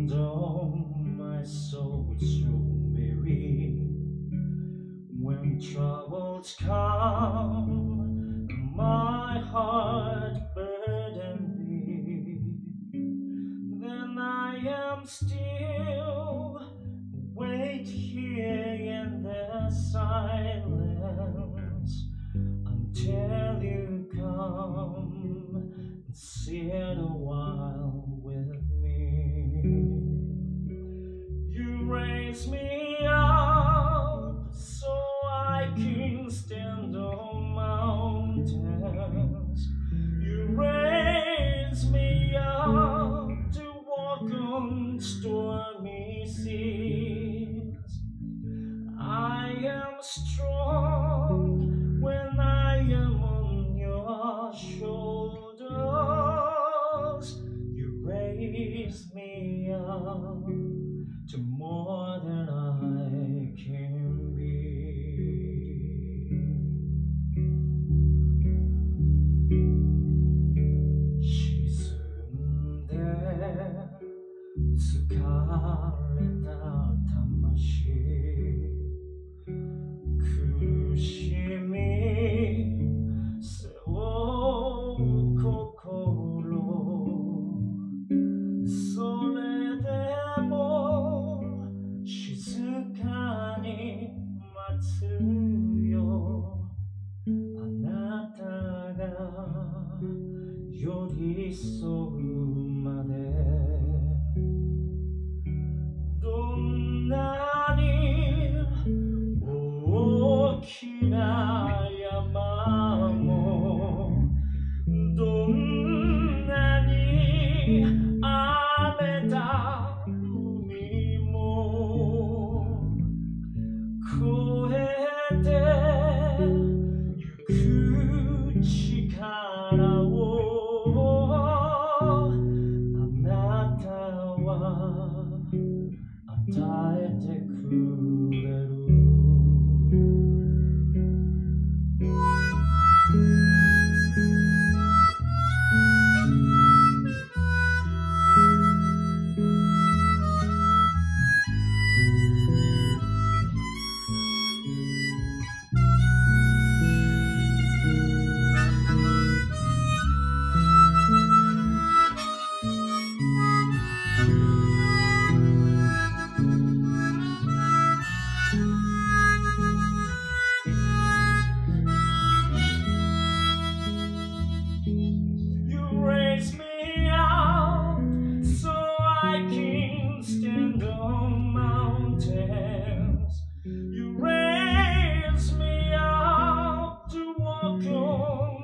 And oh, my soul so weary when troubles come, my heart burden be. Then I am still, wait here in the silence until you come and see a while. makes me isso.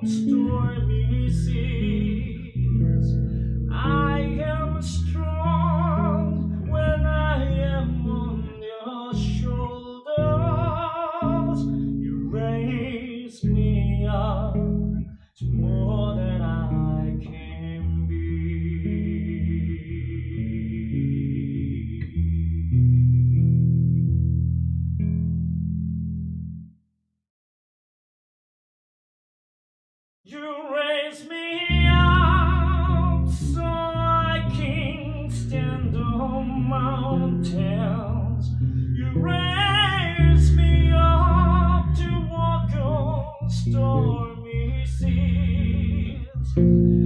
story. Mm-hmm.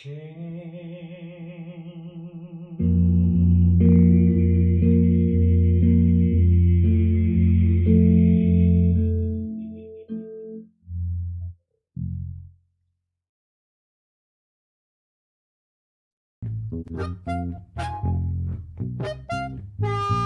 Can be.